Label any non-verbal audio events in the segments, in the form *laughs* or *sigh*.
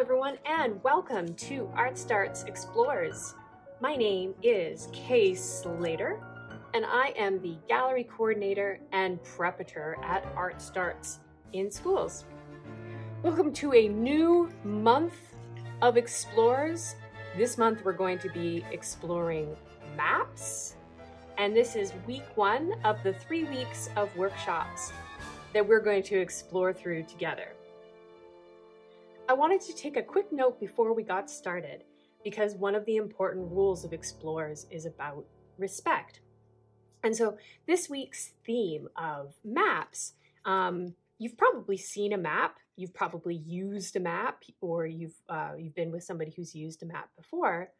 Everyone, and welcome to ArtStarts Explores. My name is Kay Slater, and I am the gallery coordinator and preparator at ArtStarts in Schools. Welcome to a new month of Explores. This month, we're going to be exploring maps, and this is week one of the three weeks of workshops that we're going to explore through together. I wanted to take a quick note before we got started because one of the important rules of Explores is about respect. And so this week's theme of maps, um, you've probably seen a map, you've probably used a map, or you've uh, you've been with somebody who's used a map before.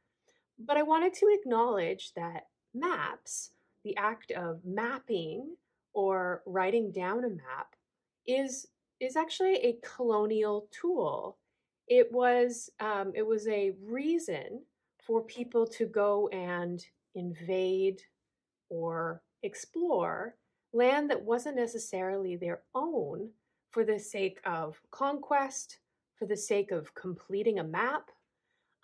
But I wanted to acknowledge that maps, the act of mapping or writing down a map, is is actually a colonial tool it was um, it was a reason for people to go and invade or explore land that wasn't necessarily their own for the sake of conquest, for the sake of completing a map,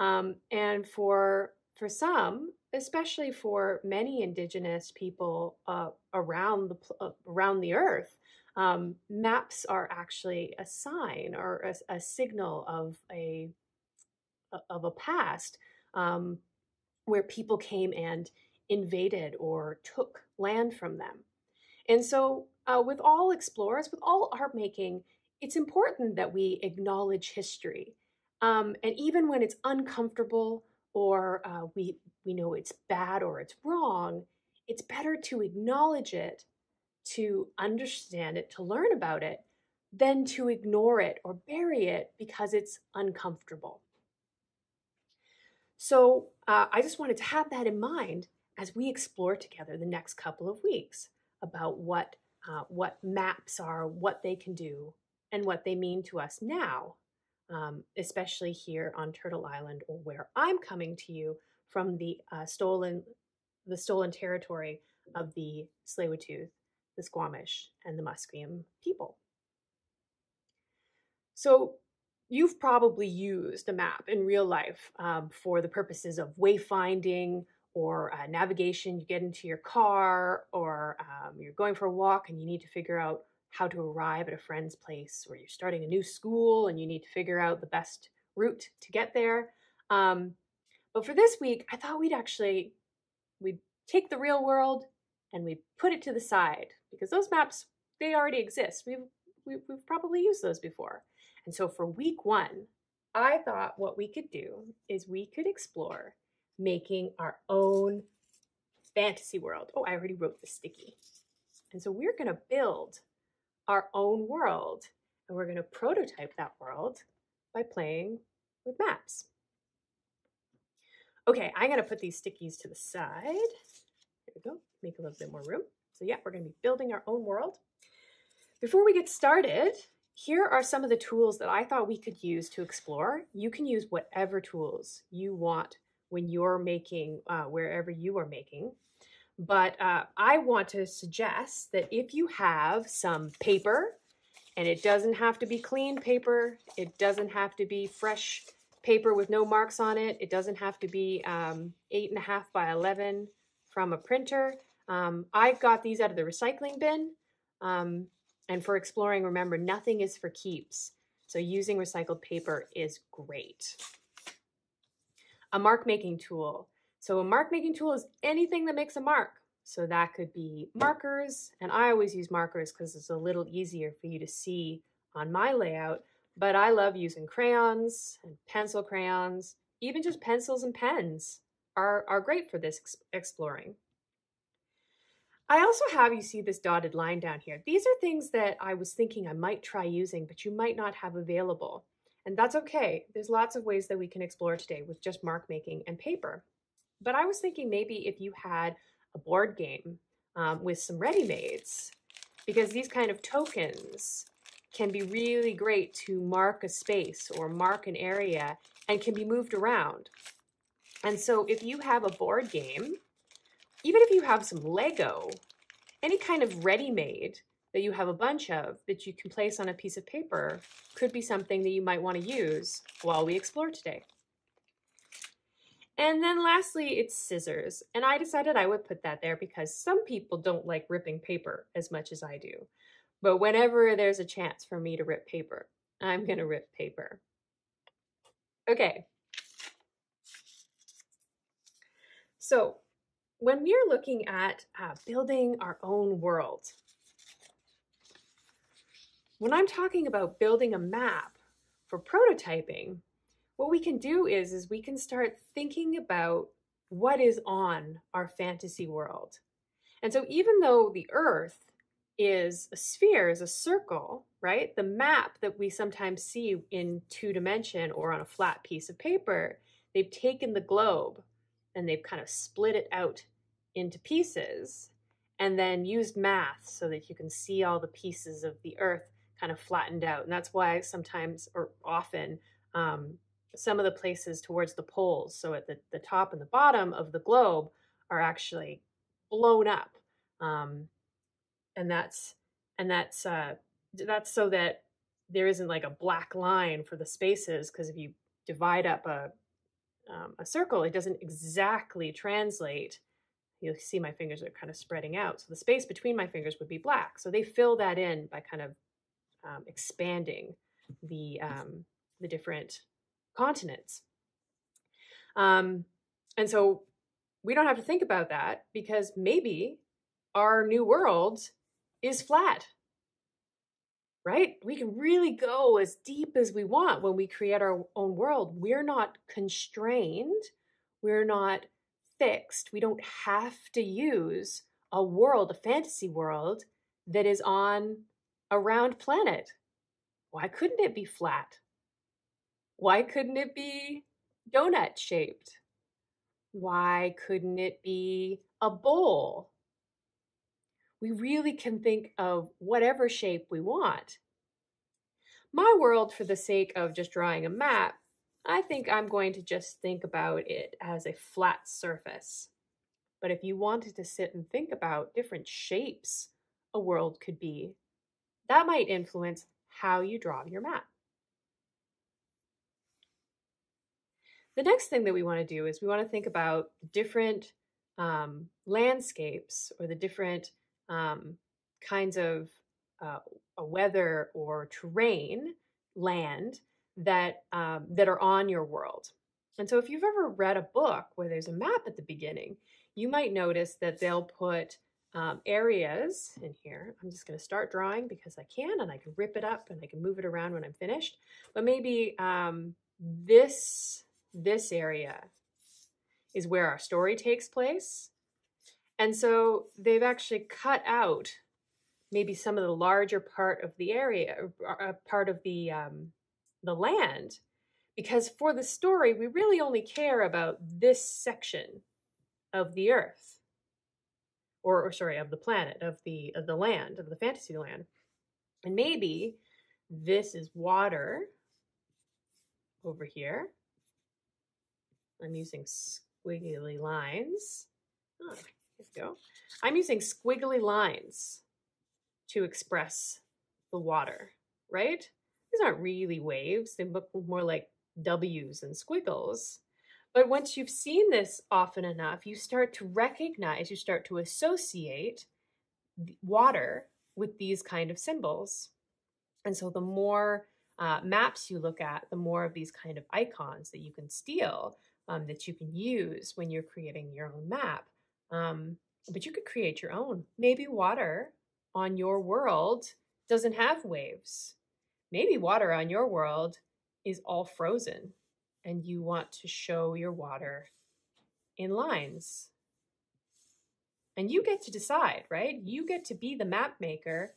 um, and for for some, especially for many indigenous people uh, around the uh, around the earth, um, maps are actually a sign or a, a, signal of a of a past um, where people came and invaded or took land from them. And so, uh, with all explorers, with all art making, it's important that we acknowledge history. Um, and even when it's uncomfortable or uh, we, we know it's bad or it's wrong, it's better to acknowledge it to understand it, to learn about it, than to ignore it or bury it because it's uncomfortable. So uh, I just wanted to have that in mind as we explore together the next couple of weeks about what uh, what maps are, what they can do, and what they mean to us now, um, especially here on Turtle Island, or where I'm coming to you from the uh, stolen the stolen territory of the Tsleil-Waututh the Squamish, and the Musqueam people. So you've probably used a map in real life um, for the purposes of wayfinding or uh, navigation. You get into your car or um, you're going for a walk and you need to figure out how to arrive at a friend's place, or you're starting a new school and you need to figure out the best route to get there. Um, but for this week, I thought we'd actually we'd take the real world and we put it to the side because those maps they already exist. We've we've, we've probably used those before. And so for week one, I thought what we could do is we could explore making our own fantasy world. Oh, I already wrote the sticky. And so we're going to build our own world and we're going to prototype that world by playing with maps. Okay, I'm going to put these stickies to the side. We go, make a little bit more room. So yeah, we're going to be building our own world. Before we get started, here are some of the tools that I thought we could use to explore. You can use whatever tools you want when you're making uh, wherever you are making. But uh, I want to suggest that if you have some paper, and it doesn't have to be clean paper, it doesn't have to be fresh paper with no marks on it, it doesn't have to be um, eight and a half by 11 from a printer. Um, I got these out of the recycling bin. Um, and for exploring, remember, nothing is for keeps. So using recycled paper is great. A mark making tool. So a mark making tool is anything that makes a mark. So that could be markers, and I always use markers because it's a little easier for you to see on my layout, but I love using crayons and pencil crayons, even just pencils and pens are, are great for this ex exploring. I also have, you see this dotted line down here. These are things that I was thinking I might try using, but you might not have available. And that's okay. There's lots of ways that we can explore today with just mark making and paper. But I was thinking maybe if you had a board game um, with some ready-mades, because these kind of tokens can be really great to mark a space or mark an area and can be moved around. And so if you have a board game, even if you have some Lego, any kind of ready-made that you have a bunch of that you can place on a piece of paper could be something that you might want to use while we explore today. And then lastly, it's scissors. And I decided I would put that there because some people don't like ripping paper as much as I do. But whenever there's a chance for me to rip paper, I'm going to rip paper. Okay. So when we're looking at uh, building our own world, when I'm talking about building a map for prototyping, what we can do is, is we can start thinking about what is on our fantasy world. And so even though the earth is a sphere, is a circle, right? The map that we sometimes see in two dimension or on a flat piece of paper, they've taken the globe and they've kind of split it out into pieces and then used math so that you can see all the pieces of the earth kind of flattened out. And that's why sometimes or often um, some of the places towards the poles, so at the, the top and the bottom of the globe, are actually blown up. Um, and that's and that's uh, that's so that there isn't like a black line for the spaces because if you divide up a um, a circle, it doesn't exactly translate. You'll see my fingers are kind of spreading out. So the space between my fingers would be black. So they fill that in by kind of um, expanding the um, the different continents. Um, and so we don't have to think about that because maybe our new world is flat. Right? We can really go as deep as we want when we create our own world. We're not constrained. We're not fixed. We don't have to use a world, a fantasy world that is on a round planet. Why couldn't it be flat? Why couldn't it be donut shaped? Why couldn't it be a bowl? We really can think of whatever shape we want. My world, for the sake of just drawing a map, I think I'm going to just think about it as a flat surface. But if you wanted to sit and think about different shapes a world could be, that might influence how you draw your map. The next thing that we want to do is we want to think about different um, landscapes or the different um, kinds of uh, weather or terrain, land that um, that are on your world. And so, if you've ever read a book where there's a map at the beginning, you might notice that they'll put um, areas in here. I'm just going to start drawing because I can, and I can rip it up and I can move it around when I'm finished. But maybe um, this this area is where our story takes place. And so they've actually cut out maybe some of the larger part of the area, uh, part of the um, the land, because for the story we really only care about this section of the earth, or, or sorry, of the planet, of the of the land, of the fantasy land, and maybe this is water over here, I'm using squiggly lines. Oh, go. I'm using squiggly lines to express the water, right? These aren't really waves. They look more like W's and squiggles. But once you've seen this often enough, you start to recognize, you start to associate water with these kind of symbols. And so the more uh, maps you look at, the more of these kind of icons that you can steal um, that you can use when you're creating your own map. Um, but you could create your own. Maybe water on your world doesn't have waves. Maybe water on your world is all frozen and you want to show your water in lines. And you get to decide, right? You get to be the map maker.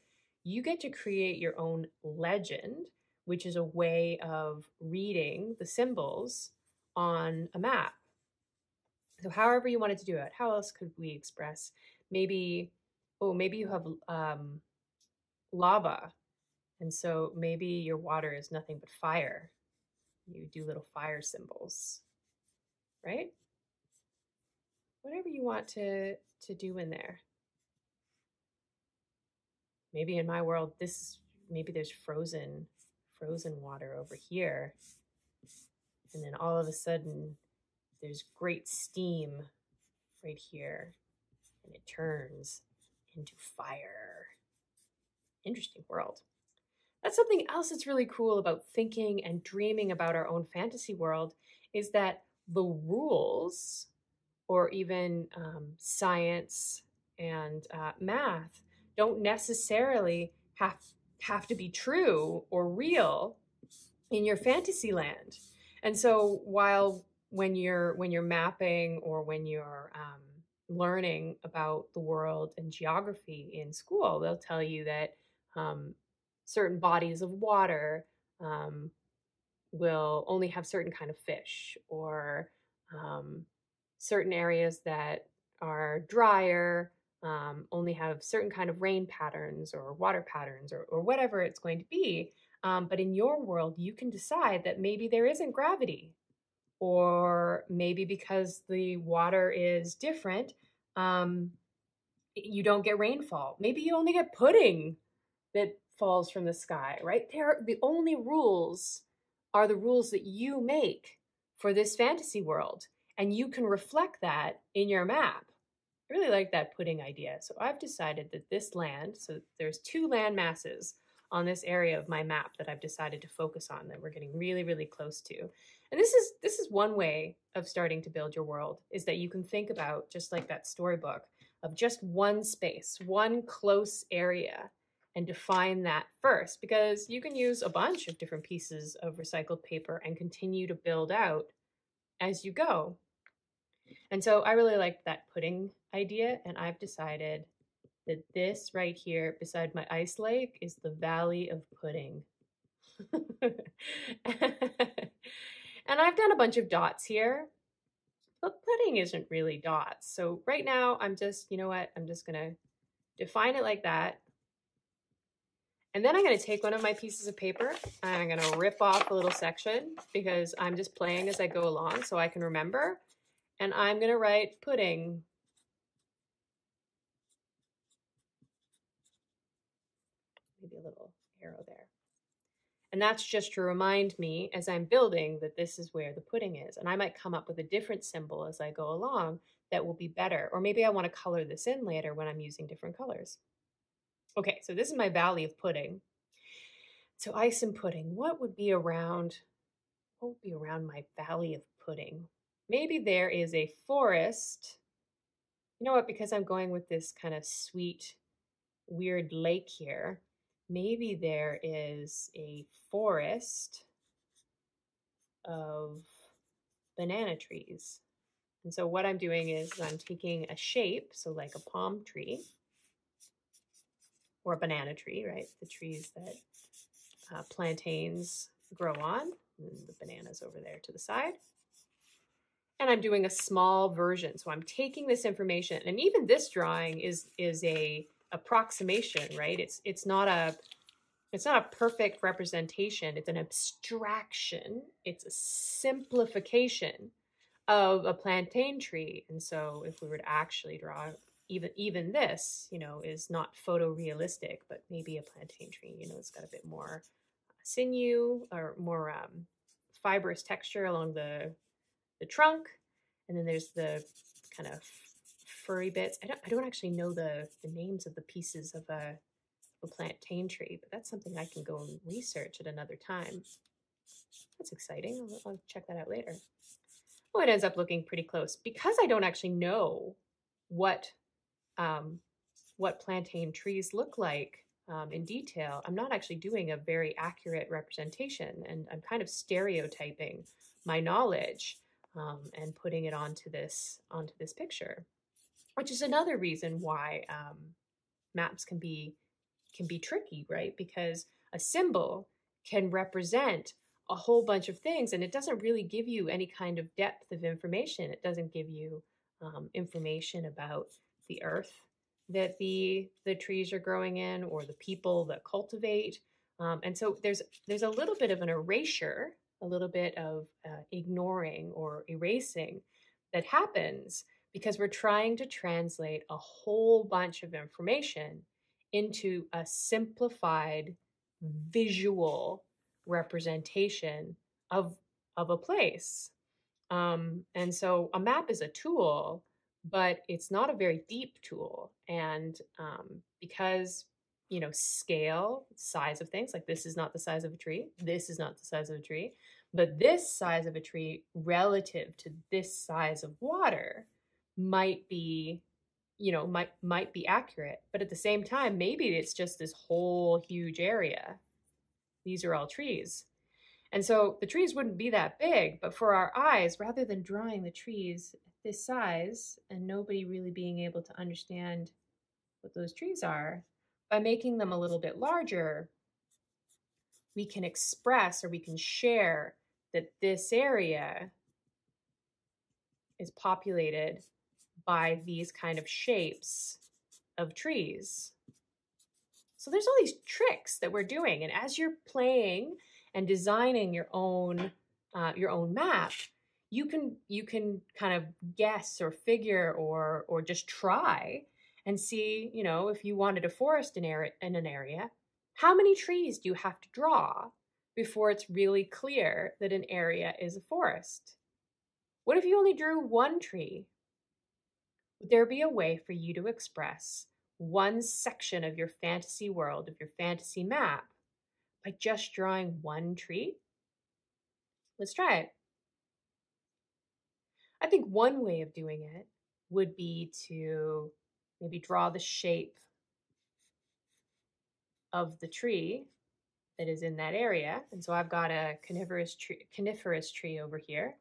You get to create your own legend, which is a way of reading the symbols on a map. So however you wanted to do it, how else could we express? Maybe, oh, maybe you have um, lava. And so maybe your water is nothing but fire. You do little fire symbols, right? Whatever you want to, to do in there. maybe in my world, this maybe there's frozen, frozen water over here. And then all of a sudden, there's great steam right here, and it turns into fire. Interesting world. That's something else that's really cool about thinking and dreaming about our own fantasy world is that the rules, or even um, science and uh, math, don't necessarily have have to be true or real in your fantasy land. And so while when you're when you're mapping or when you're um, learning about the world and geography in school, they'll tell you that um, certain bodies of water um, will only have certain kind of fish or um, certain areas that are drier um, only have certain kind of rain patterns or water patterns or, or whatever it's going to be. Um, but in your world you can decide that maybe there isn't gravity or maybe because the water is different um, you don't get rainfall maybe you only get pudding that falls from the sky, right? There, the only rules are the rules that you make for this fantasy world, and you can reflect that in your map. I really like that pudding idea. So I've decided that this land, so there's two land masses on this area of my map that I've decided to focus on that we're getting really, really close to. And this is this is one way of starting to build your world is that you can think about just like that storybook of just one space, one close area and define that first because you can use a bunch of different pieces of recycled paper and continue to build out as you go. And so I really liked that pudding idea, and I've decided that this right here beside my ice lake is the Valley of Pudding. *laughs* and I've done a bunch of dots here, but pudding isn't really dots. So right now I'm just, you know what, I'm just gonna define it like that. And then I'm to take one of my pieces of paper and I'm to rip off a little section because I'm just playing as I go along so I can remember. And I'm to write pudding. Little arrow there. And that's just to remind me as I'm building that this is where the pudding is. And I might come up with a different symbol as I go along that will be better. Or maybe I want to color this in later when I'm using different colors. Okay, so this is my valley of pudding. So ice and pudding, what would be around, what would be around my valley of pudding? Maybe there is a forest. You know what, because I'm going with this kind of sweet, weird lake here, maybe there is a forest of banana trees. And so what I'm doing is I'm taking a shape, so like a palm tree, or a banana tree, right? The trees that uh, plantains grow on. The bananas over there to the side. And I'm doing a small version. So I'm taking this information, and even this drawing is is a approximation, right? It's it's not a it's not a perfect representation. It's an abstraction. It's a simplification of a plantain tree. And so if we were to actually draw even even this, you know, is not photorealistic, but maybe a plantain tree, you know, it's got a bit more sinew or more um, fibrous texture along the the trunk, and then there's the kind of furry bits. I don't I don't actually know the the names of the pieces of a a plantain tree, but that's something I can go and research at another time. That's exciting. I'll, I'll check that out later. Oh, it ends up looking pretty close because I don't actually know what um, what plantain trees look like um, in detail, I'm not actually doing a very accurate representation and I'm kind of stereotyping my knowledge um, and putting it onto this onto this picture, which is another reason why um, maps can be can be tricky, right? Because a symbol can represent a whole bunch of things and it doesn't really give you any kind of depth of information. It doesn't give you um, information about the earth that the the trees are growing in or the people that cultivate um, and so there's there's a little bit of an erasure a little bit of uh, ignoring or erasing that happens because we're trying to translate a whole bunch of information into a simplified visual representation of of a place. Um, and so a map is a tool, but it's not a very deep tool. And um, because you know scale, size of things, like this is not the size of a tree, this is not the size of a tree, but this size of a tree relative to this size of water might be you know might might be accurate but at the same time maybe it's just this whole huge area. These are all trees. And so the trees wouldn't be that big but for our eyes rather than drawing the trees this size and nobody really being able to understand what those trees are by making them a little bit larger we can express or we can share that this area is populated by these kind of shapes of trees. So there's all these tricks that we're doing. And as you're playing and designing your own uh, your own map, you can you can kind of guess or figure or or just try and see, you know, if you wanted a forest in, area, in an area, how many trees do you have to draw before it's really clear that an area is a forest? What if you only drew one tree would there be a way for you to express one section of your fantasy world, of your fantasy map, by just drawing one tree? Let's try it. I think one way of doing it would be to maybe draw the shape of the tree that is in that area. And so I've got a coniferous tree, coniferous tree over here.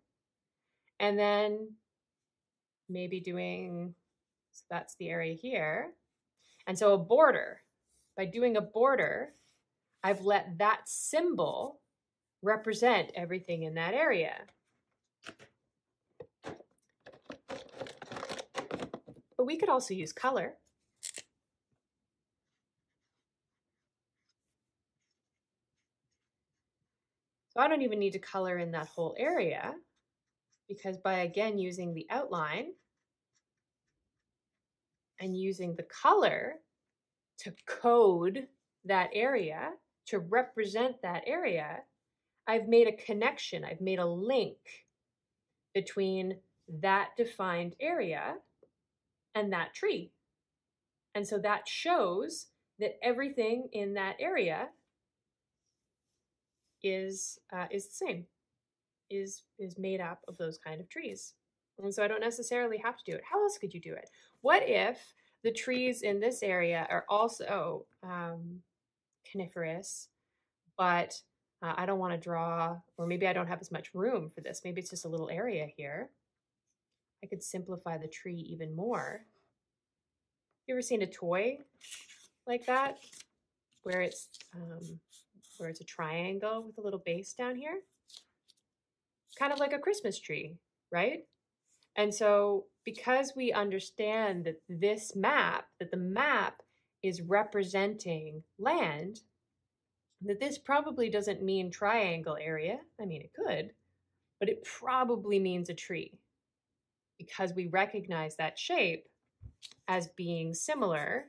And then maybe doing, so that's the area here. And so a border, by doing a border, I've let that symbol represent everything in that area. But we could also use color. So I don't even need to color in that whole area because by again using the outline and using the color to code that area, to represent that area, I've made a connection, I've made a link between that defined area and that tree. And so that shows that everything in that area is uh, is the same is is made up of those kind of trees. And so I don't necessarily have to do it. How else could you do it? What if the trees in this area are also um, coniferous, but uh, I don't want to draw, or maybe I don't have as much room for this. Maybe it's just a little area here. I could simplify the tree even more. You ever seen a toy like that, where it's um, where it's a triangle with a little base down here? Kind of like a Christmas tree, right? And so, because we understand that this map, that the map is representing land, that this probably doesn't mean triangle area. I mean, it could, but it probably means a tree because we recognize that shape as being similar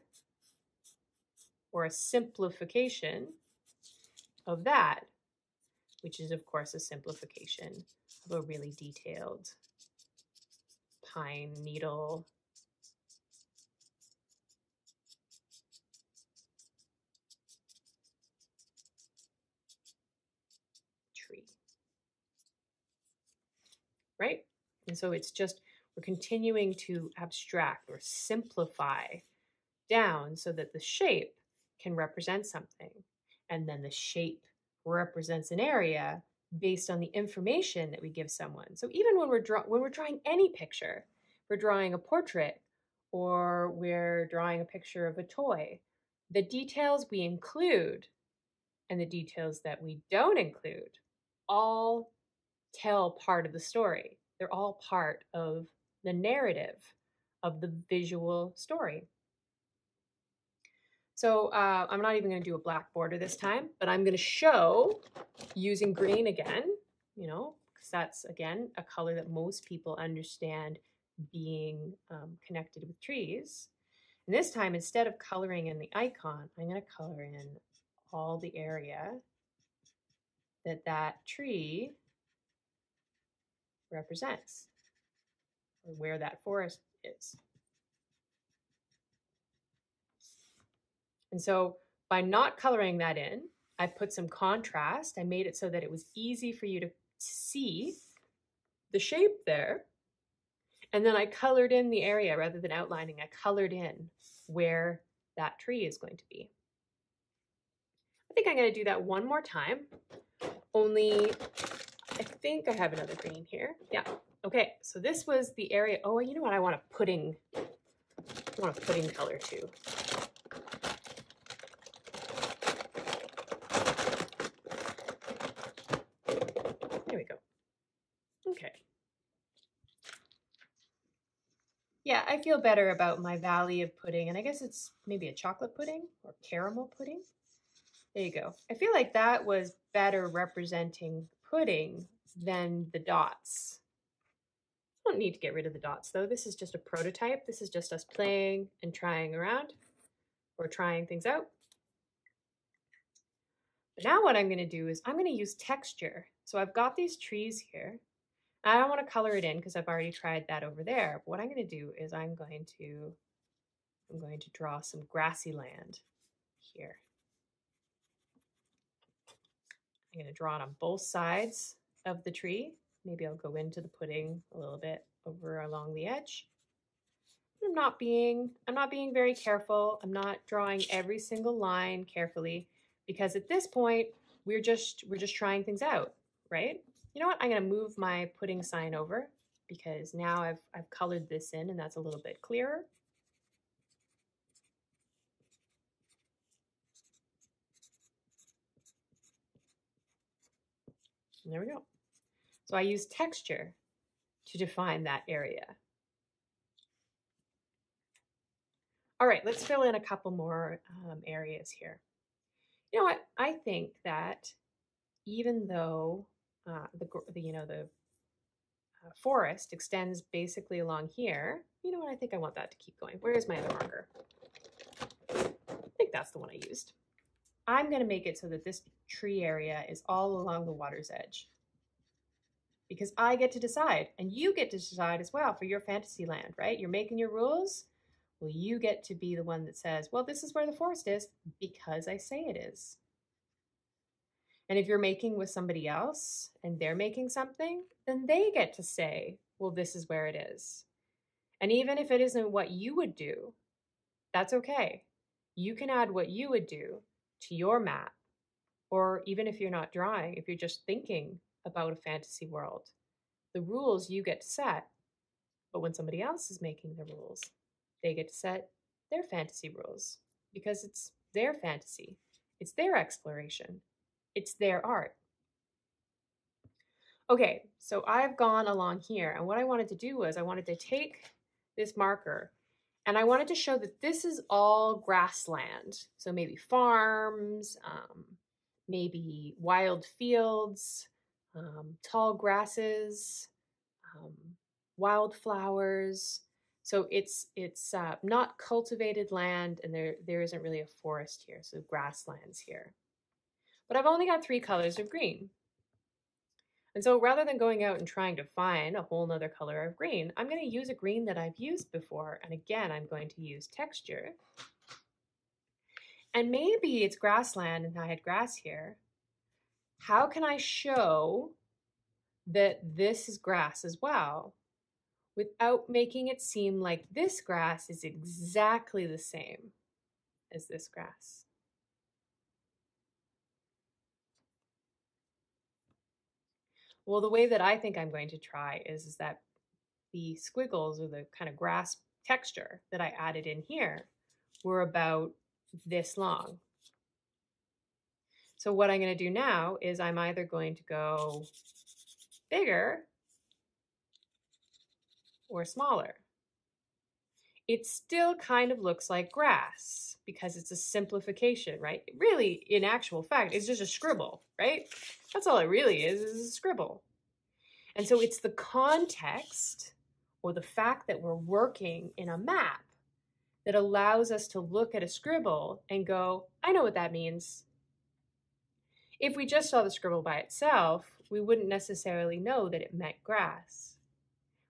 or a simplification of that, which is, of course, a simplification a really detailed pine needle tree. Right? And so it's just, we're continuing to abstract or simplify down so that the shape can represent something. And then the shape represents an area based on the information that we give someone. So even when we're draw- when we're drawing any picture, we're drawing a portrait or we're drawing a picture of a toy, the details we include and the details that we don't include all tell part of the story. They're all part of the narrative of the visual story. So uh, I'm not even going to do a black border this time, but I'm going to show using green again, you know, because that's, again, a color that most people understand being um, connected with trees. And this time, instead of coloring in the icon, I'm going to color in all the area that that tree represents or where that forest is. And so by not coloring that in, I put some contrast. I made it so that it was easy for you to see the shape there. And then I colored in the area rather than outlining. I colored in where that tree is going to be. I think I'm going to do that one more time. Only, I think I have another green here. Yeah. Okay, so this was the area. Oh, you know what? I want a pudding. I want a pudding color too. There we go. Okay. Yeah, I feel better about my valley of pudding, and I guess it's maybe a chocolate pudding or caramel pudding. There you go. I feel like that was better representing pudding than the dots. I don't need to get rid of the dots though. This is just a prototype. This is just us playing and trying around or trying things out. But now what I'm going to do is I'm going to use texture. So I've got these trees here. I don't want to color it in because I've already tried that over there. But what I'm going to do is I'm going to I'm going to draw some grassy land here. I'm going to draw it on both sides of the tree. Maybe I'll go into the pudding a little bit over along the edge. I'm not being I'm not being very careful. I'm not drawing every single line carefully because at this point we're just we're just trying things out, right? You know what? I'm going to move my pudding sign over because now I've I've colored this in and that's a little bit clearer. And there we go. So I use texture to define that area. All right, let's fill in a couple more um, areas here. You know what? I think that even though uh, the, the, you know the uh, forest extends basically along here, you know what? I think I want that to keep going. Where is my other marker? I think that's the one I used. I'm going to make it so that this tree area is all along the water's edge. Because I get to decide, and you get to decide as well for your fantasy land, right? You're making your rules. Well, you get to be the one that says, well, this is where the forest is because I say it is. And if you're making with somebody else and they're making something, then they get to say, well, this is where it is. And even if it isn't what you would do, that's okay. You can add what you would do to your map. Or even if you're not drawing, if you're just thinking about a fantasy world, the rules you get to set. But when somebody else is making the rules, they get to set their fantasy rules because it's their fantasy, it's their exploration, it's their art. Okay, so I've gone along here, and what I wanted to do was I wanted to take this marker and I wanted to show that this is all grassland. So maybe farms, um, maybe wild fields, um, tall grasses, um, wildflowers. So it's it's uh, not cultivated land, and there there isn't really a forest here. So grasslands here. But I've only got three colors of green. And so rather than going out and trying to find a whole nother color of green, I'm going to use a green that I've used before. And again, I'm going to use texture. And maybe it's grassland and I had grass here. How can I show that this is grass as well without making it seem like this grass is exactly the same as this grass? Well, the way that I think I'm going to try is, is that the squiggles or the kind of grass texture that I added in here were about this long. So what I'm going to do now is I'm either going to go bigger or smaller. It still kind of looks like grass because it's a simplification, right? Really, in actual fact, it's just a scribble, right? That's all it really is, is a scribble. And so it's the context or the fact that we're working in a map that allows us to look at a scribble and go, I know what that means. If we just saw the scribble by itself, we wouldn't necessarily know that it meant grass.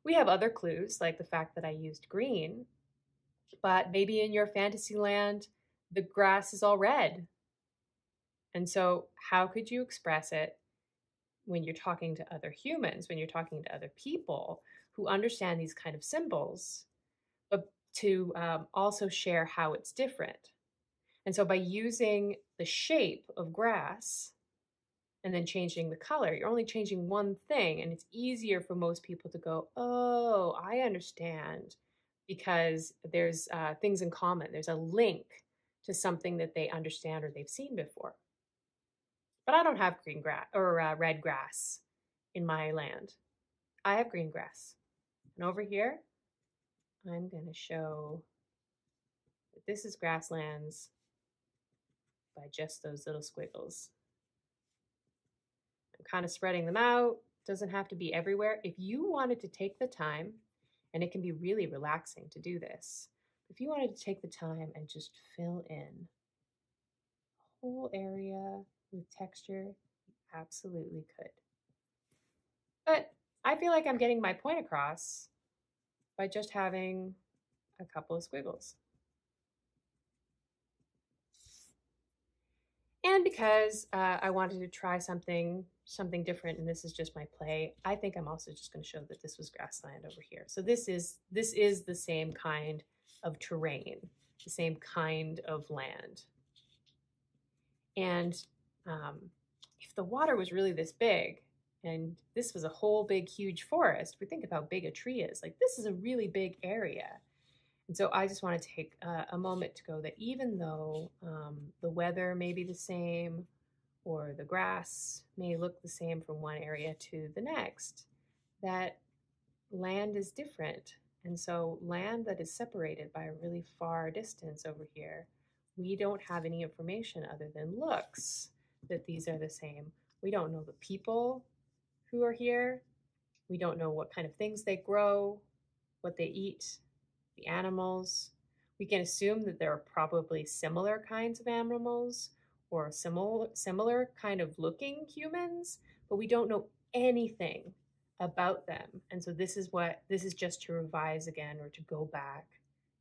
We have other clues, like the fact that I used green, but maybe in your fantasy land, the grass is all red. And so, how could you express it when you're talking to other humans, when you're talking to other people who understand these kind of symbols, but to um, also share how it's different? And so, by using the shape of grass and then changing the color, you're only changing one thing, and it's easier for most people to go, Oh, I understand because there's uh, things in common. There's a link to something that they understand or they've seen before. But I don't have green grass or uh, red grass in my land. I have green grass. And over here, I'm going to show that this is grasslands by just those little squiggles. I'm kind of spreading them out. Doesn't have to be everywhere. If you wanted to take the time and it can be really relaxing to do this. If you wanted to take the time and just fill in a whole area with texture, you absolutely could. But I feel like I'm getting my point across by just having a couple of squiggles. And because uh, I wanted to try something something different and this is just my play. I think i'm also just going to show that this was grassland over here. So this is this is the same kind of terrain the same kind of land. And um, if the water was really this big and this was a whole big huge forest we think of how big a tree is. Like this is a really big area. And so i just want to take uh, a moment to go that even though um, the weather may be the same or the grass may look the same from one area to the next, that land is different. And so, land that is separated by a really far distance over here, we don't have any information other than looks that these are the same. We don't know the people who are here. We don't know what kind of things they grow, what they eat, the animals. We can assume that there are probably similar kinds of animals or similar similar kind of looking humans, but we don't know anything about them. And so this is what this is just to revise again or to go back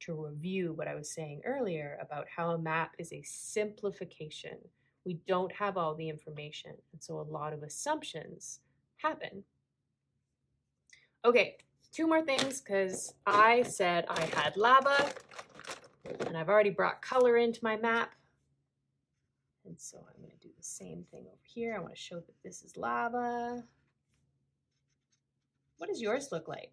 to review what I was saying earlier about how a map is a simplification. We don't have all the information, and so a lot of assumptions happen. Okay, two more things because I said I had lava and I've already brought color into my map. And so I'm going to do the same thing over here. I want to show that this is lava. What does yours look like?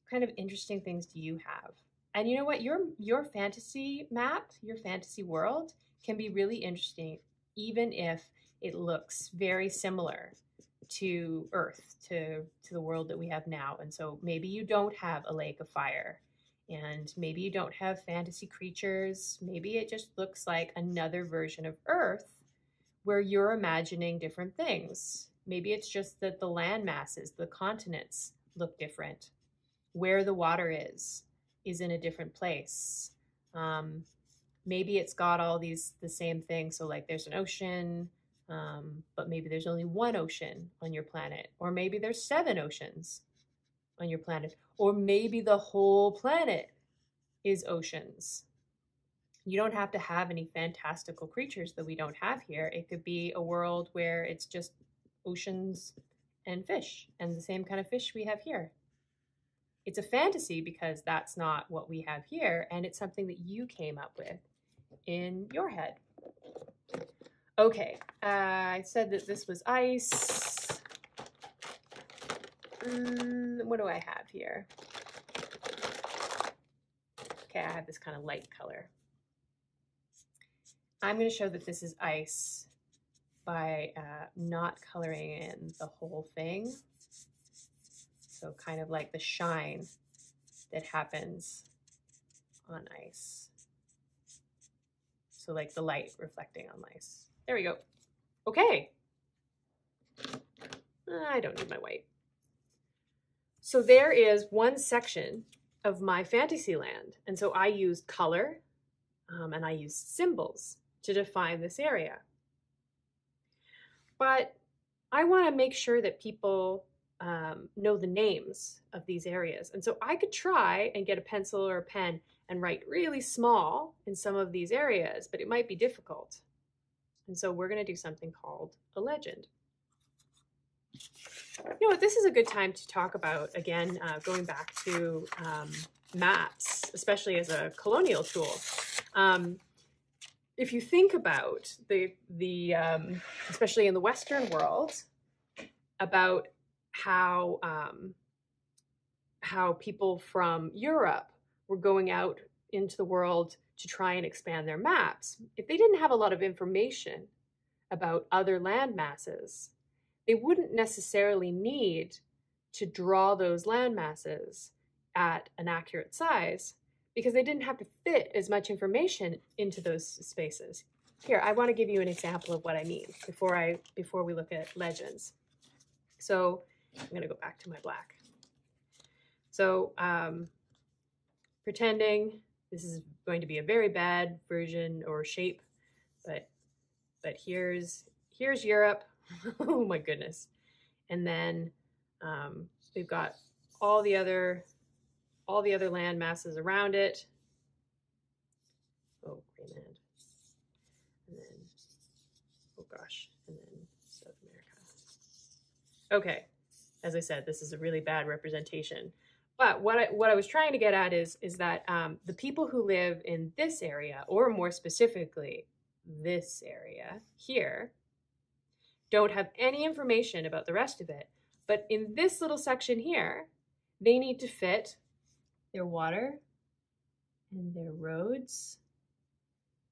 What kind of interesting things do you have? And you know what? Your your fantasy map, your fantasy world can be really interesting even if it looks very similar to Earth, to, to the world that we have now. And so maybe you don't have a lake of fire and maybe you don't have fantasy creatures. Maybe it just looks like another version of Earth where you're imagining different things. Maybe it's just that the land masses, the continents look different. Where the water is, is in a different place. Um, maybe it's got all these the same things. So, like, there's an ocean, um, but maybe there's only one ocean on your planet, or maybe there's seven oceans on your planet, or maybe the whole planet is oceans. You don't have to have any fantastical creatures that we don't have here. It could be a world where it's just oceans and fish, and the same kind of fish we have here. It's a fantasy because that's not what we have here, and it's something that you came up with in your head. Okay, uh, I said that this was ice. Mm, what do I have here? Okay, I have this kind of light color. I'm going to show that this is ice by uh, not coloring in the whole thing. So kind of like the shine that happens on ice. So like the light reflecting on ice. There we go. Okay. I don't need my white. So there is one section of my fantasy land. And so I use color um, and I use symbols to define this area. But I want to make sure that people um, know the names of these areas. And so I could try and get a pencil or a pen and write really small in some of these areas, but it might be difficult. And so we're going to do something called a legend. You know what, this is a good time to talk about, again, uh, going back to um, maps, especially as a colonial tool. Um, if you think about the, the um, especially in the Western world, about how um, how people from Europe were going out into the world to try and expand their maps. If they didn't have a lot of information about other land masses, they wouldn't necessarily need to draw those land masses at an accurate size because they didn't have to fit as much information into those spaces. Here, I want to give you an example of what I mean before I before we look at legends. So I'm going to go back to my black. So um, pretending this is going to be a very bad version or shape, but but here's here's Europe. *laughs* oh my goodness. And then um, we've got all the other all the other land masses around it. Oh, Greenland. And then, oh gosh, and then South America. Okay, as I said, this is a really bad representation. But what I, what I was trying to get at is, is that um, the people who live in this area, or more specifically, this area here, don't have any information about the rest of it. But in this little section here, they need to fit their water and their roads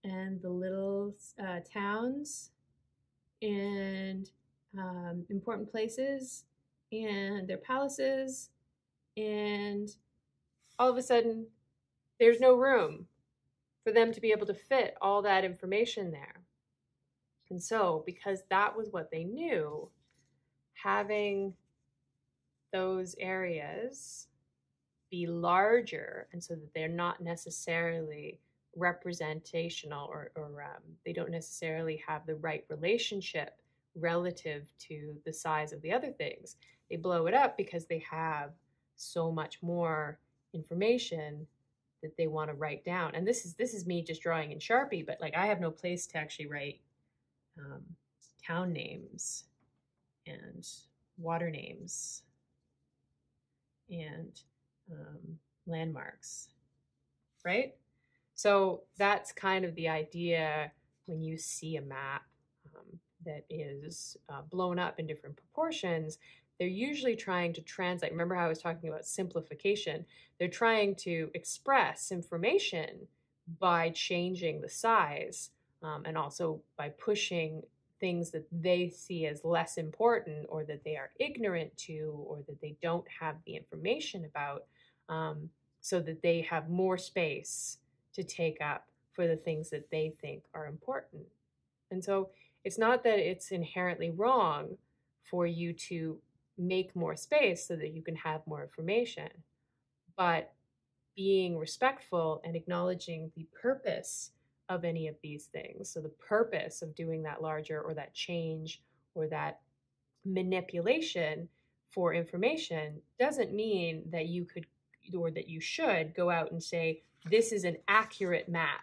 and the little uh, towns and um, important places and their palaces and all of a sudden there's no room for them to be able to fit all that information there. And so, because that was what they knew, having those areas be larger and so that they're not necessarily representational or, or um, they don't necessarily have the right relationship relative to the size of the other things. They blow it up because they have so much more information that they want to write down. And this is this is me just drawing in Sharpie, but like I have no place to actually write um, town names and water names and um, landmarks, right? So that's kind of the idea when you see a map um, that is uh, blown up in different proportions they're usually trying to translate. Remember how I was talking about simplification? They're trying to express information by changing the size um, and also by pushing things that they see as less important or that they are ignorant to or that they don't have the information about um, so that they have more space to take up for the things that they think are important. And so it's not that it's inherently wrong for you to make more space so that you can have more information. But being respectful and acknowledging the purpose of any of these things. So, the purpose of doing that larger or that change or that manipulation for information doesn't mean that you could or that you should go out and say, This is an accurate map.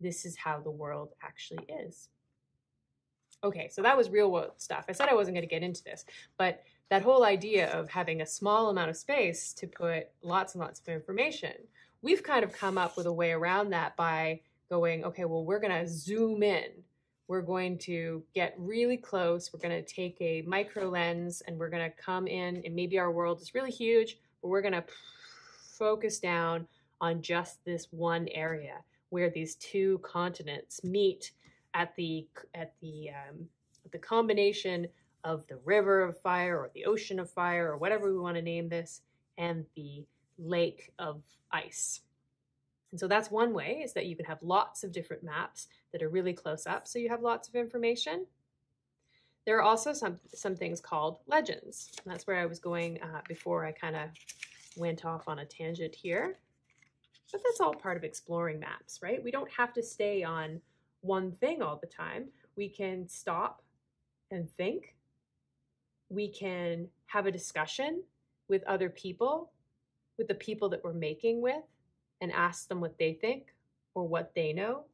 This is how the world actually is. Okay, so that was real world stuff. I said I wasn't going to get into this, but that whole idea of having a small amount of space to put lots and lots of information, we've kind of come up with a way around that by going, okay, well, we're going to zoom in. We're going to get really close. We're going to take a micro lens and we're going to come in, and maybe our world is really huge, but we're going to focus down on just this one area where these two continents meet at the at the um, the combination of the river of fire or the ocean of fire or whatever we want to name this, and the lake of ice. And so that's one way is that you can have lots of different maps that are really close up, so you have lots of information. There are also some, some things called legends. And that's where I was going uh, before I kind of went off on a tangent here. But that's all part of exploring maps, right? We don't have to stay on one thing all the time. We can stop and think. We can have a discussion with other people, with the people that we're making with, and ask them what they think or what they know,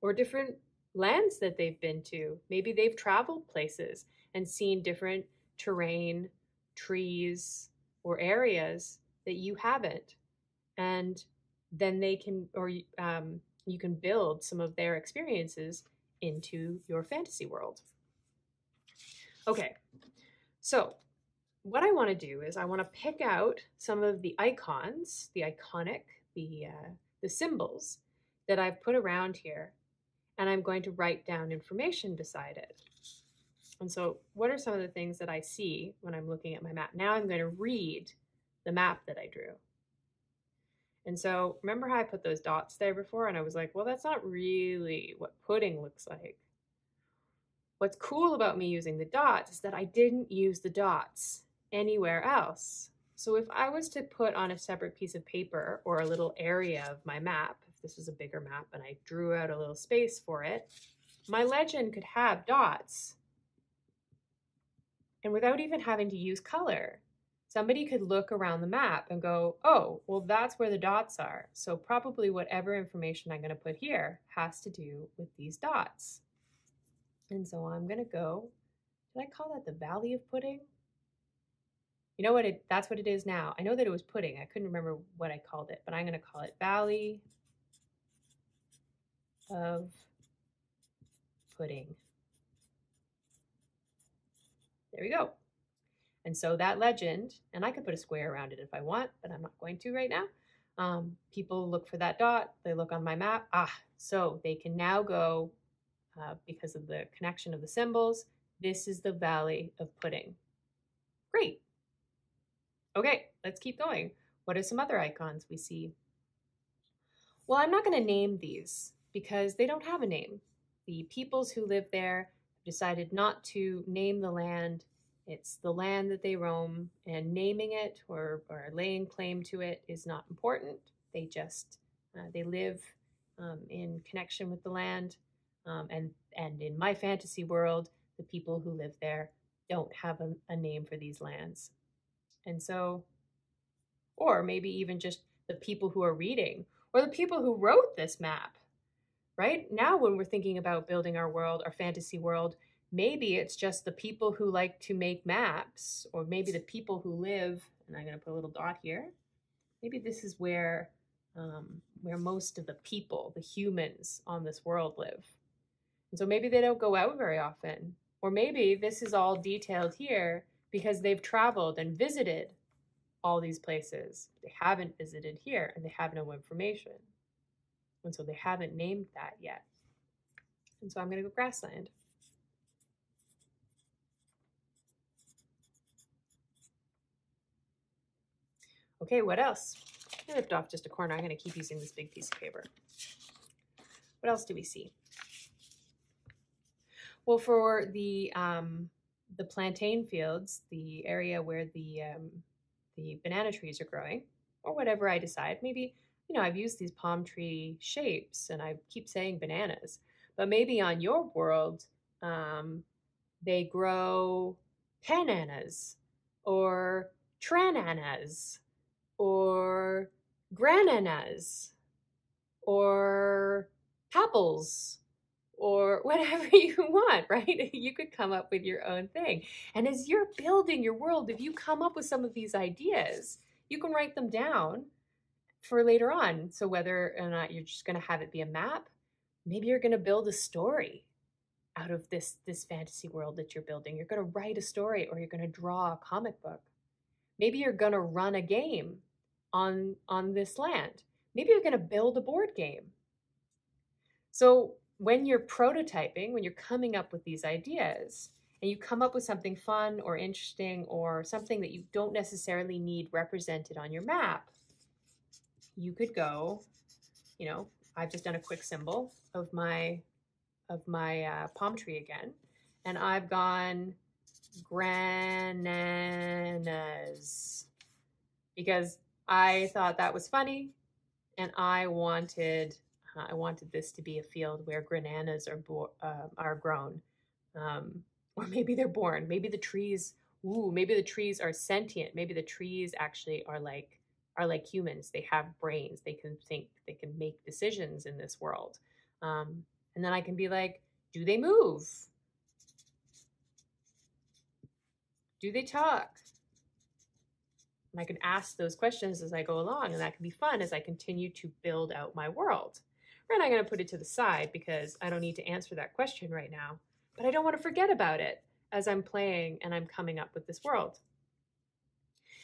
or different lands that they've been to. Maybe they've traveled places and seen different terrain, trees, or areas that you haven't. And then they can, or um, you can build some of their experiences into your fantasy world. Okay, so what I want to do is I want to pick out some of the icons, the iconic, the uh, the symbols that I've put around here and I'm going to write down information beside it. And so what are some of the things that I see when I'm looking at my map? Now I'm going to read the map that I drew. And so remember how I put those dots there before? And I was like, well, that's not really what pudding looks like. What's cool about me using the dots is that I didn't use the dots anywhere else. So if I was to put on a separate piece of paper or a little area of my map, if this is a bigger map and I drew out a little space for it, my legend could have dots. And without even having to use color, somebody could look around the map and go, oh, well, that's where the dots are. So probably whatever information I'm going to put here has to do with these dots. And so I'm going to go, did I call that the Valley of Pudding? You know what? It, that's what it is now. I know that it was pudding. I couldn't remember what I called it, but I'm going to call it Valley of pudding. There we go. And so that legend, and I could put a square around it if I want, but I'm not going to right now. Um, people look for that dot, they look on my map. Ah, so they can now go, uh, because of the connection of the symbols, this is the Valley of Pudding. Great. Okay, let's keep going. What are some other icons we see? Well, I'm not going to name these because they don't have a name. The peoples who live there decided not to name the land. It's the land that they roam, and naming it or, or laying claim to it is not important. They just uh, they live um, in connection with the land, um, and and in my fantasy world, the people who live there don't have a, a name for these lands, and so, or maybe even just the people who are reading or the people who wrote this map right? Now, when we're thinking about building our world, our fantasy world, maybe it's just the people who like to make maps, or maybe the people who live, and I'm going to put a little dot here. Maybe this is where um, where most of the people, the humans on this world live. And so maybe they don't go out very often. Or maybe this is all detailed here because they've traveled and visited all these places. They haven't visited here and they have no information. And so they haven't named that yet. And so I'm going to go grassland. Okay, what else? I ripped off just a corner. I'm going to keep using this big piece of paper. What else do we see? Well, for the um, the plantain fields, the area where the um, the banana trees are growing, or whatever I decide, maybe you know, I've used these palm tree shapes and I keep saying bananas, but maybe on your world, um, they grow pananas or trananas or grananas or apples or *laughs* whatever you want, right? *laughs* You could come up with your own thing. And as you're building your world, if you come up with some of these ideas, you can write them down for later on. So whether or not you're just going to have it be a map, maybe you're going to build a story out of this this fantasy world that you're building. You're going to write a story or you're going to draw a comic book. Maybe you're going to run a game on on this land. Maybe you're going to build a board game. So when you're prototyping, when you're coming up with these ideas, and you come up with something fun or interesting or something that you don't necessarily need represented on your map, you could go, you know, I've just done a quick symbol of my of my uh, palm tree again. and I've gone grananas because I thought that was funny and I wanted uh, I wanted this to be a field where grananas are bo- uh, are grown um, or *laughs* maybe they're born. Maybe the trees ooh maybe the trees are sentient. Maybe the trees actually are like are like humans. They have brains. They can think they can make decisions in this world. Um, and then I can be like do they move? Do they talk? And I can ask those questions as I go along, and that can be fun as I continue to build out my world. And I'm going to put it to the side because I don't need to answer that question right now, but I don't want to forget about it as I'm playing and I'm coming up with this world.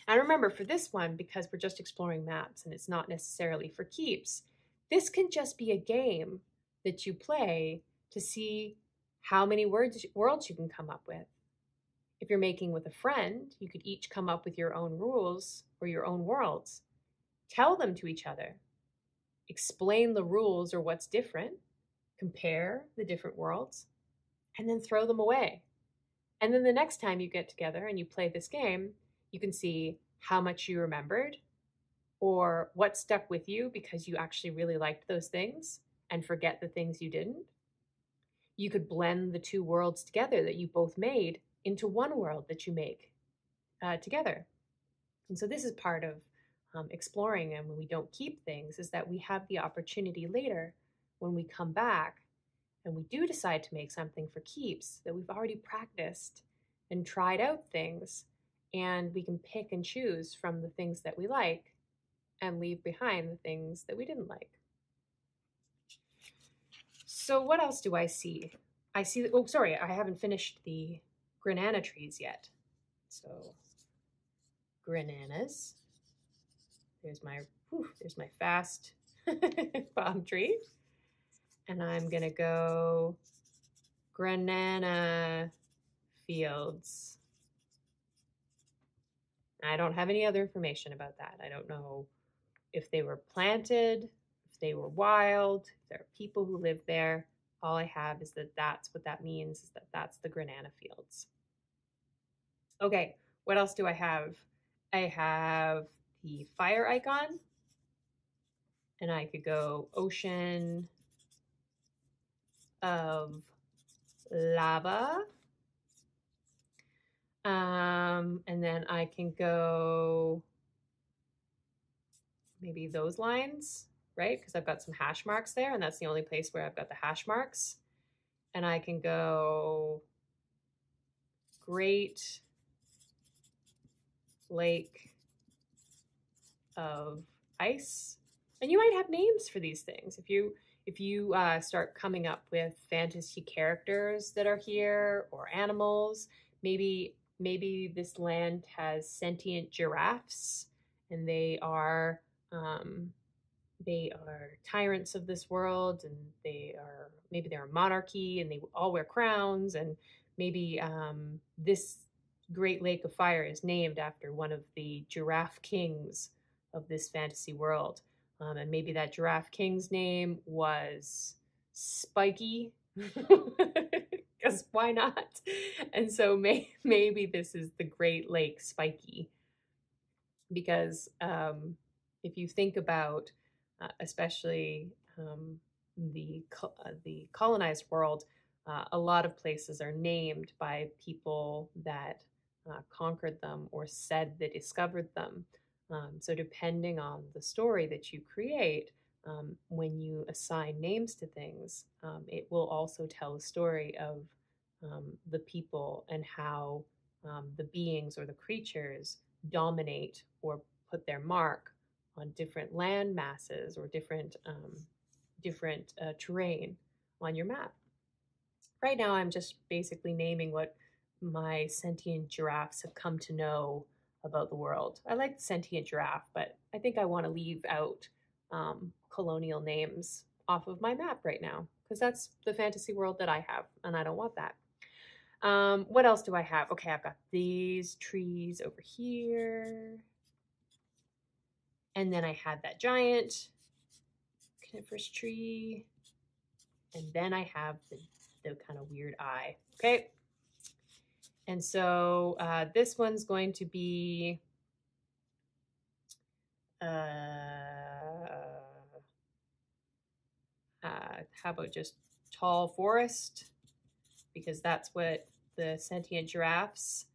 And remember, for this one, because we're just exploring maps and it's not necessarily for keeps, this can just be a game that you play to see how many words worlds you can come up with. If you're making with a friend, you could each come up with your own rules or your own worlds. Tell them to each other. Explain the rules or what's different. Compare the different worlds and then throw them away. And then the next time you get together and you play this game, you can see how much you remembered or what stuck with you because you actually really liked those things and forget the things you didn't. You could blend the two worlds together that you both made into one world that you make uh, together. And so this is part of um, exploring and when we don't keep things is that we have the opportunity later when we come back and we do decide to make something for keeps that we've already practiced and tried out things and we can pick and choose from the things that we like and leave behind the things that we didn't like. So what else do I see? I see, oh, sorry, I haven't finished the granana trees yet. So grananas. There's my, whew, there's my fast *laughs* palm tree. And I'm gonna go granana fields. I don't have any other information about that. I don't know if they were planted, if they were wild, if there are people who live there. All I have is that that's what that means, is that that's the granana fields. Okay, what else do I have? I have the fire icon. And I could go ocean of lava. Um, and then I can go maybe those lines, right? Because I've got some hash marks there, and that's the only place where I've got the hash marks. And I can go great lake of ice. And you might have names for these things. If you if you uh, start coming up with fantasy characters that are here or animals, maybe maybe this land has sentient giraffes and they are um, they are tyrants of this world and they are maybe they're a monarchy and they all wear crowns and maybe um, this Great Lake of Fire is named after one of the giraffe kings of this fantasy world. Um, and maybe that giraffe king's name was Spiky, because *laughs* why not? And so may, *laughs* maybe this is the Great Lake Spiky, because um, if you think about, uh, especially um, the uh, the colonized world, uh, a lot of places are named by people that uh, conquered them or said they discovered them. Um, so, depending on the story that you create, um, when you assign names to things, um, it will also tell a story of um, the people and how um, the beings or the creatures dominate or put their mark on different land masses or different um, different uh, terrain on your map. Right now, I'm just basically naming what my sentient giraffes have come to know about the world. I like sentient giraffe, but I think I want to leave out um, colonial names off of my map right now because that's the fantasy world that I have, and I don't want that. Um, what else do I have? Okay, I've got these trees over here. And then I had that giant coniferous tree. And then I have the, the kind of weird eye. Okay, And so uh, this one's going to be uh, uh, how about just tall forest? Because that's what the sentient giraffes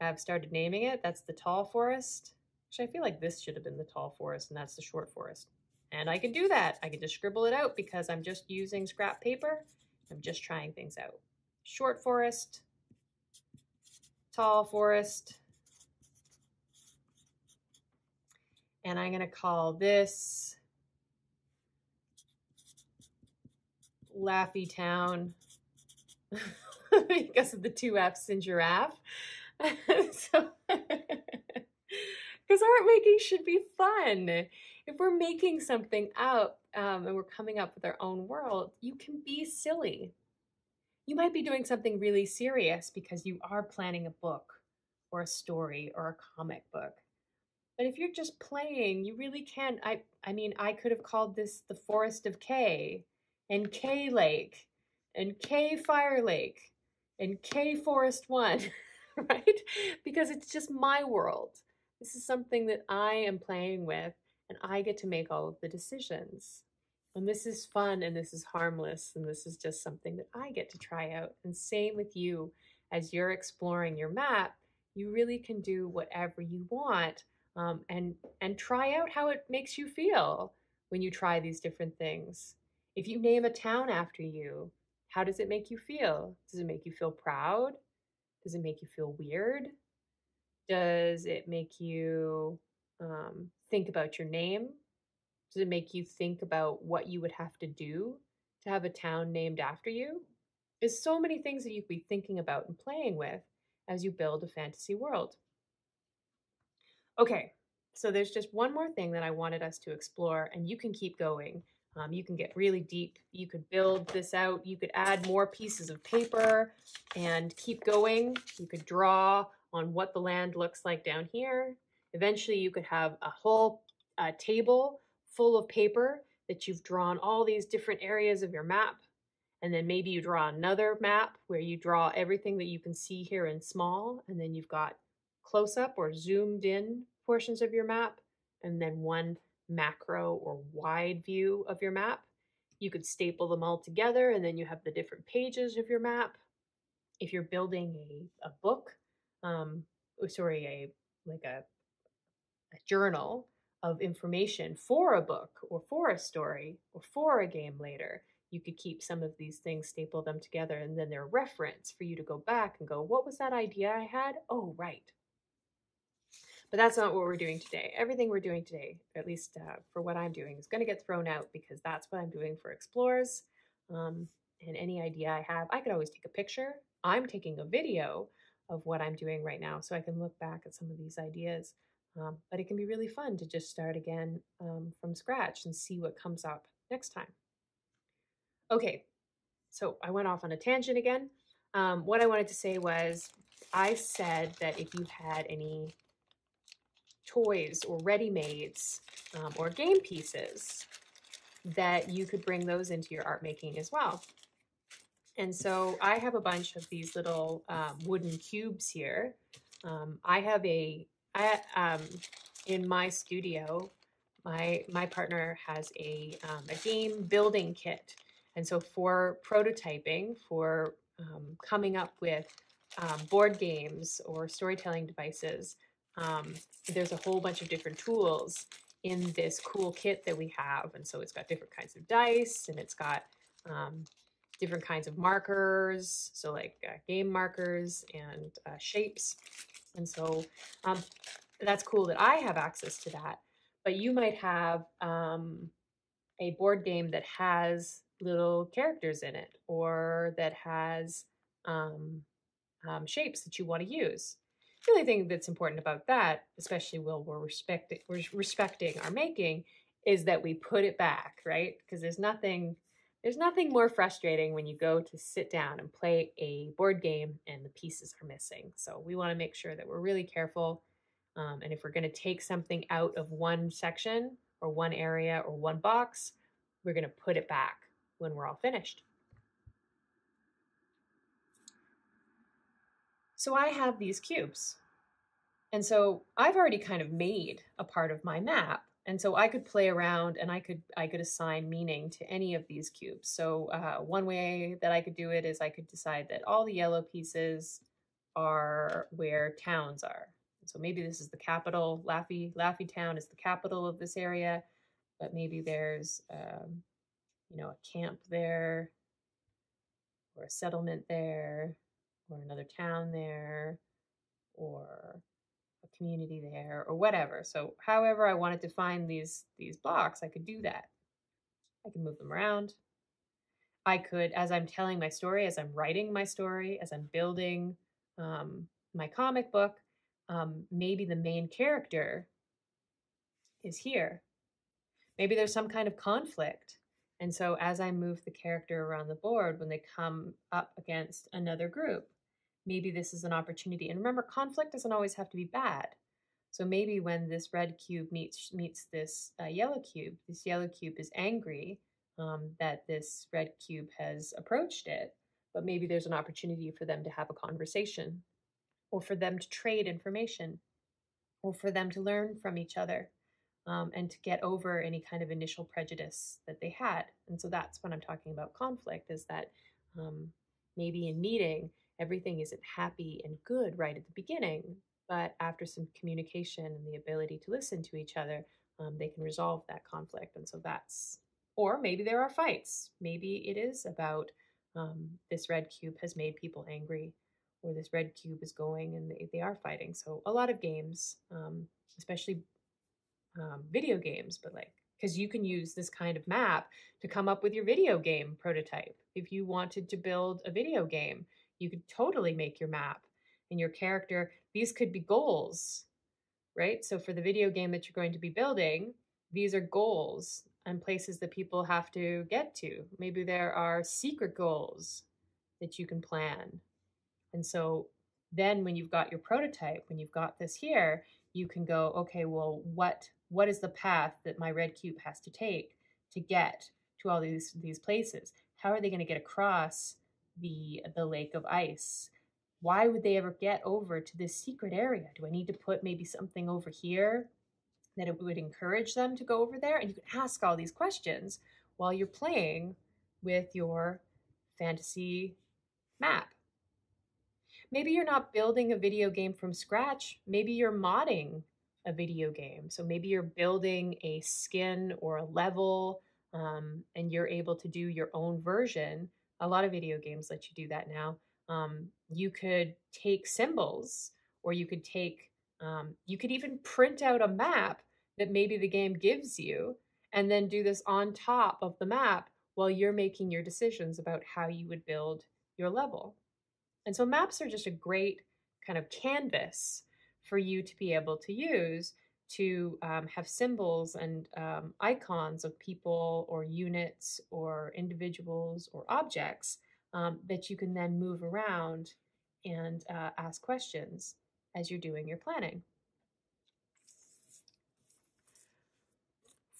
have started naming it. That's the tall forest. Actually, I feel like this should have been the tall forest and that's the short forest. And I can do that. I can just scribble it out because I'm just using scrap paper. I'm just trying things out. Short forest, tall forest. And I'm going to call this Laffy Town *laughs* because of the two F's in giraffe. *laughs* so, *laughs* because art making should be fun. If we're making something up um, and we're coming up with our own world, you can be silly. You might be doing something really serious because you are planning a book or a story or a comic book. But if you're just playing, you really can't. I I mean, I could have called this the Forest of K and K Lake and K Fire Lake and K Forest 1, *laughs* right? Because it's just my world. This is something that I am playing with and I get to make all of the decisions. And this is fun and this is harmless and this is just something that I get to try out. And same with you as you're exploring your map, you really can do whatever you want um, and and try out how it makes you feel when you try these different things. If you name a town after you, how does it make you feel? Does it make you feel proud? Does it make you feel weird? Does it make you um, think about your name? Does it make you think about what you would have to do to have a town named after you? There's so many things that you could be thinking about and playing with as you build a fantasy world. Okay, so there's just one more thing that I wanted us to explore, and you can keep going. Um, you can get really deep. You could build this out. You could add more pieces of paper and keep going. You could draw on what the land looks like down here. Eventually, you could have a whole uh, table full of paper that you've drawn all these different areas of your map. And then maybe you draw another map where you draw everything that you can see here in small. And then you've got close up or zoomed in portions of your map. And then one macro or wide view of your map. You could staple them all together and then you have the different pages of your map. If you're building a, a book, um, oh, sorry, a like a, a journal of information for a book or for a story or for a game later, you could keep some of these things, staple them together, and then they're reference for you to go back and go, what was that idea I had? Oh, right. But that's not what we're doing today. Everything we're doing today, at least uh, for what I'm doing, is going to get thrown out because that's what I'm doing for Explores. Um, and any idea I have, I could always take a picture. I'm taking a video of what I'm doing right now so I can look back at some of these ideas. Um, but it can be really fun to just start again um, from scratch and see what comes up next time. Okay, so I went off on a tangent again. Um, what I wanted to say was I said that if you had any toys or ready-mades um, or game pieces that you could bring those into your art making as well. And so I have a bunch of these little um, wooden cubes here. Um, I have a, I, um, in my studio, my, my partner has a, um, a game building kit. And so for prototyping, for um, coming up with um, board games or storytelling devices, um, there's a whole bunch of different tools in this cool kit that we have. And so it's got different kinds of dice and it's got um, different kinds of markers. So like uh, game markers and uh, shapes. And so um, that's cool that I have access to that. But you might have um, a board game that has little characters in it or that has um, um, shapes that you want to use. The only thing that's important about that, especially while we're respecting we're respecting our making, is that we put it back, right? Because there's nothing there's nothing more frustrating when you go to sit down and play a board game and the pieces are missing. So we want to make sure that we're really careful. Um, and if we're going to take something out of one section or one area or one box, we're going to put it back when we're all finished. So I have these cubes. And so I've already kind of made a part of my map. And so I could play around and I could I could assign meaning to any of these cubes. So uh, one way that I could do it is I could decide that all the yellow pieces are where towns are. So maybe this is the capital. Laffy Laffy Town is the capital of this area, but maybe there's um, you know a camp there, or a settlement there, or another town there, or community there, or whatever. So however I wanted to find these these blocks, I could do that. I can move them around. I could, as I'm telling my story, as I'm writing my story, as I'm building um, my comic book, um, maybe the main character is here. Maybe there's some kind of conflict. And so as I move the character around the board, when they come up against another group, maybe this is an opportunity. And remember, conflict doesn't always have to be bad. So maybe when this red cube meets meets this uh, yellow cube, this yellow cube is angry um, that this red cube has approached it, but maybe there's an opportunity for them to have a conversation or for them to trade information or for them to learn from each other um, and to get over any kind of initial prejudice that they had. And so that's when I'm talking about conflict is that um, maybe in meeting, everything isn't happy and good right at the beginning, but after some communication and the ability to listen to each other, um, they can resolve that conflict. And so that's, or maybe there are fights. Maybe it is about um, this red cube has made people angry or this red cube is going and they, they are fighting. So a lot of games, um, especially um, video games, but like, because you can use this kind of map to come up with your video game prototype. If you wanted to build a video game, you could totally make your map and your character. These could be goals, right? So for the video game that you're going to be building, these are goals and places that people have to get to. Maybe there are secret goals that you can plan and so then when you've got your prototype, when you've got this here, you can go, okay, well, what what is the path that my red cube has to take to get to all these these places? How are they going to get across the the lake of ice? Why would they ever get over to this secret area? Do I need to put maybe something over here that it would encourage them to go over there? And you can ask all these questions while you're playing with your fantasy map. Maybe you're not building a video game from scratch. Maybe you're modding a video game. So maybe you're building a skin or a level um, and you're able to do your own version. A lot of video games let you do that now. Um, you could take symbols or you could take, um, you could even print out a map that maybe the game gives you and then do this on top of the map while you're making your decisions about how you would build your level. And so maps are just a great kind of canvas for you to be able to use to um, have symbols and um, icons of people or units or individuals or objects um, that you can then move around and uh, ask questions as you're doing your planning.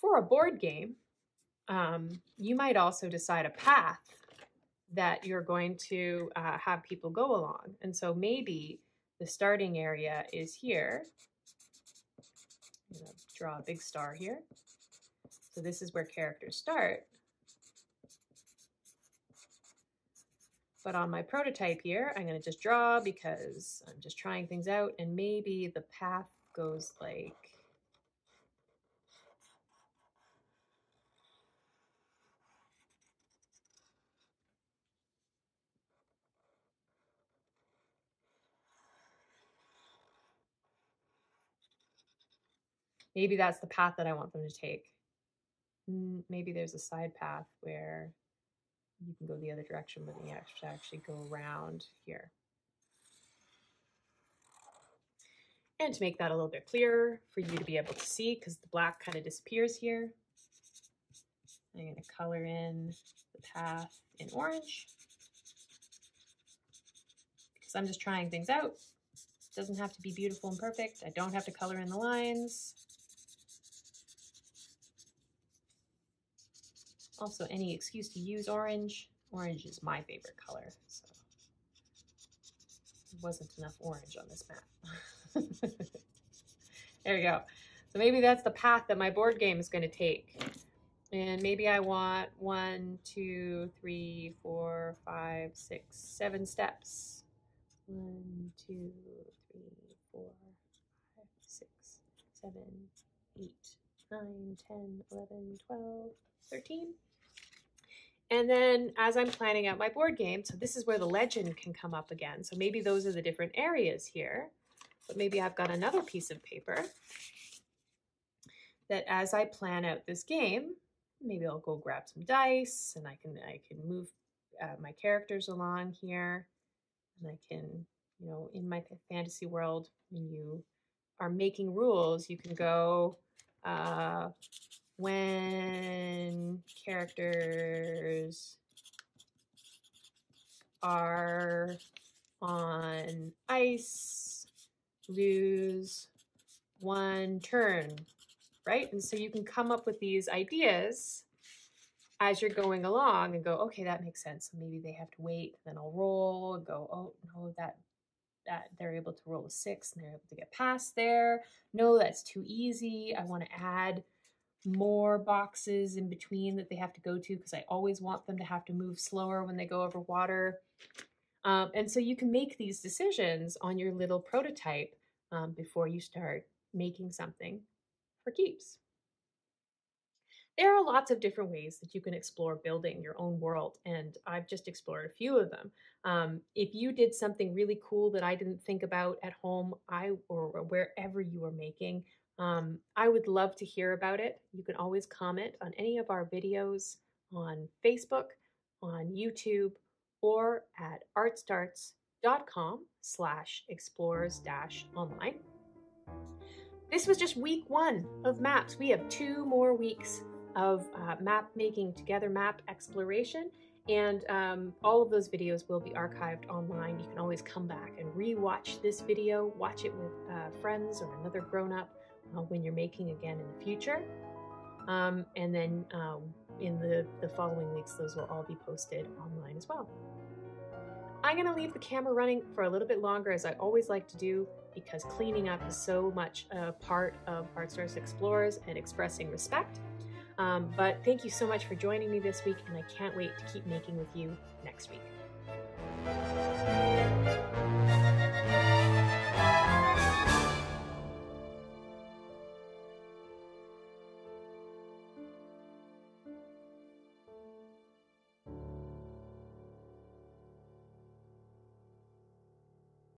For a board game, um, you might also decide a path that you're going to uh, have people go along. And so maybe the starting area is here. Draw a big star here. So this is where characters start. But on my prototype here, I'm going to just draw because I'm just trying things out. And maybe the path goes like maybe that's the path that I want them to take. Maybe there's a side path where you can go the other direction, but you have to actually go around here. And to make that a little bit clearer for you to be able to see, because the black kind of disappears here, I'm going to color in the path in orange because I'm just trying things out. It doesn't have to be beautiful and perfect. I don't have to color in the lines. Also, any excuse to use orange. Orange is my favorite color. So. wasn't enough orange on this map. *laughs* there we go. So maybe that's the path that my board game is going to take. And maybe I want one, two, three, four, five, six, seven steps. One, two, three, four, five, six, seven, eight, nine, 10, 11, 12, 13. And then as I'm planning out my board game, so this is where the legend can come up again. So maybe those are the different areas here, but maybe I've got another piece of paper that as I plan out this game, maybe I'll go grab some dice and I can, I can move uh, my characters along here and I can, you know, in my fantasy world, when you are making rules, you can go, uh, when characters are on ice, lose one turn, right? And so you can come up with these ideas as you're going along and go, okay, that makes sense. So maybe they have to wait, then I'll roll and go, oh, no, that that they're able to roll a six and they're able to get past there. No, that's too easy. I want to add more boxes in between that they have to go to because I always want them to have to move slower when they go over water. Um, and so you can make these decisions on your little prototype um, before you start making something for keeps. There are lots of different ways that you can explore building your own world, and I've just explored a few of them. Um, if you did something really cool that I didn't think about at home, I or wherever you are making, um, I would love to hear about it. You can always comment on any of our videos on Facebook, on YouTube, or at artstarts.com slash explores dash online. This was just week one of maps. We have two more weeks of uh, map making together, map exploration, and um, all of those videos will be archived online. You can always come back and re-watch this video, watch it with uh, friends or another grown-up uh, when you're making again in the future. Um, and then um, in the, the following weeks, those will all be posted online as well. I'm going to leave the camera running for a little bit longer as I always like to do because cleaning up is so much a part of ArtStarts Explores and expressing respect. Um, but thank you so much for joining me this week and I can't wait to keep making with you next week.